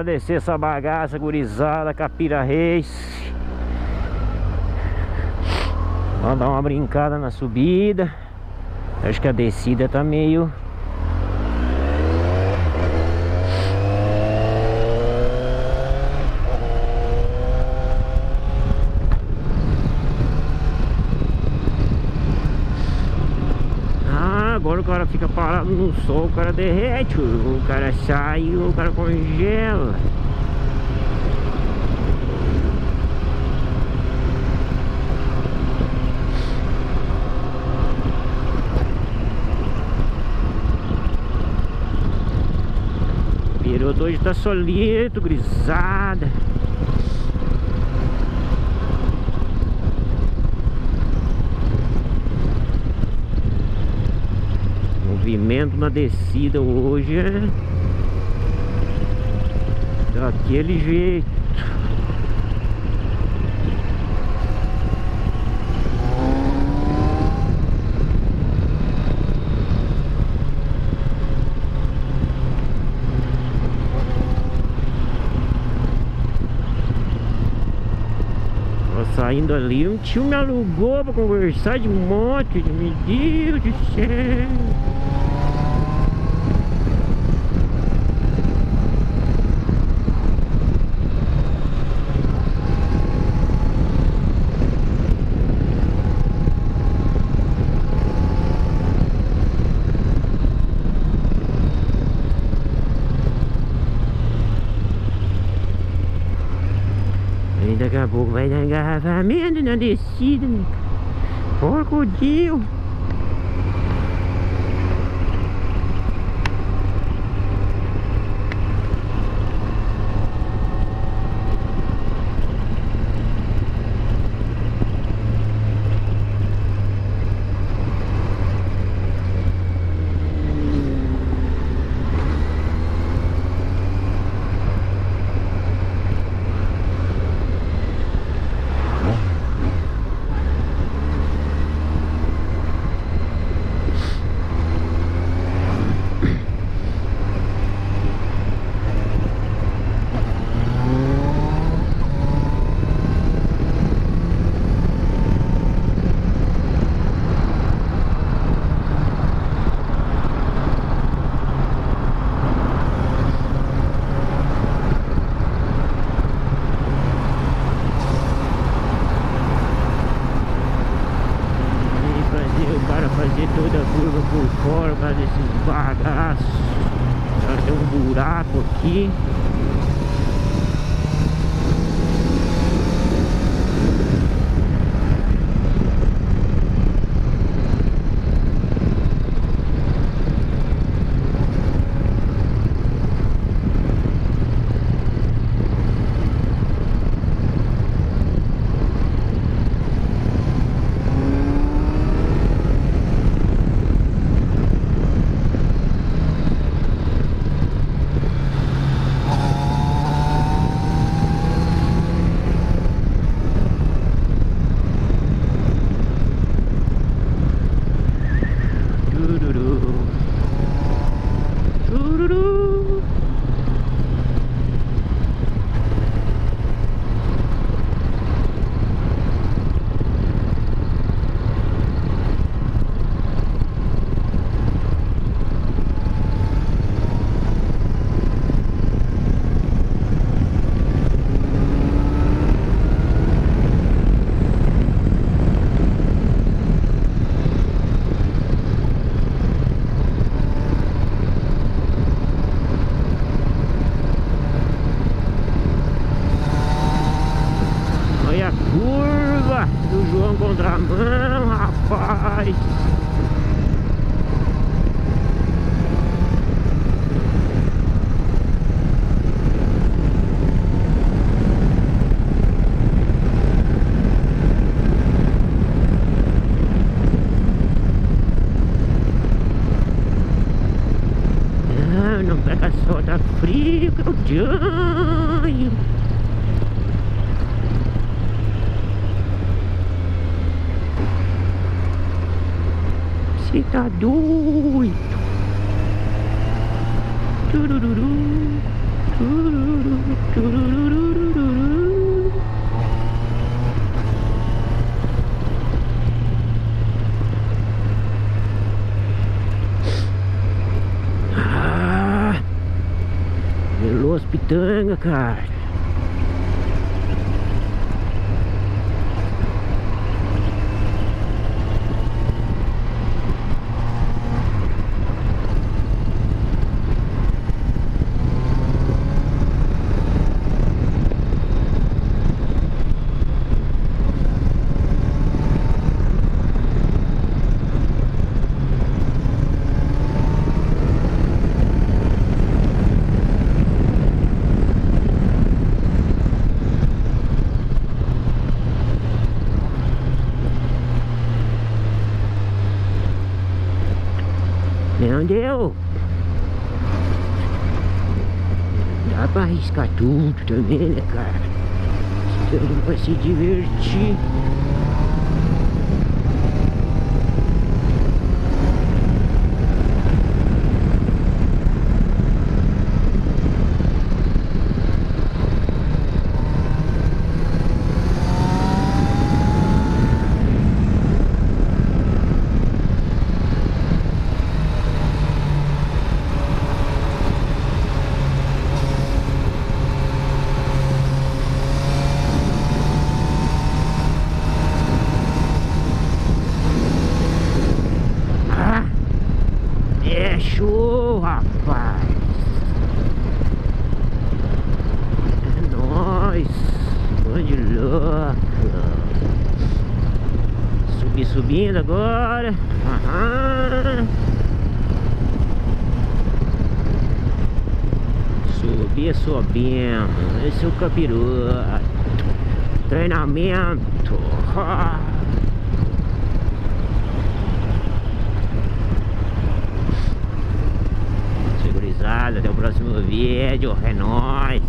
Bora descer essa bagaça, gurizada, Capira Reis. Vamos dar uma brincada na subida. Acho que a descida tá meio agora o cara fica parado no sol, o cara derrete, o cara sai, o cara congela. Piloto hoje tá solito, grisada. Movimento na descida hoje é daquele jeito. saindo ali, um tio me alugou pra conversar de moto, meu Deus do céu. Daqui a pouco vai dar engarrafamento na descida, porco Dio. Fazer toda a curva por fora para desses bagaços. Já tem um buraco aqui. Contramão, rapaz. Não, pega só, tá frio que eu ganho. Você tá doido? Turururu. Ah, Veloso Pitanga, cara. Não deu. Dá pra arriscar tudo também, né, cara? Estamos pra se divertir. Ah, é show, rapaz. É nóis. Onde louco. Subir subindo agora. Aham. Subir. Esse é o capiroto. Treinamento. Segurizada, até o próximo vídeo. É nóis.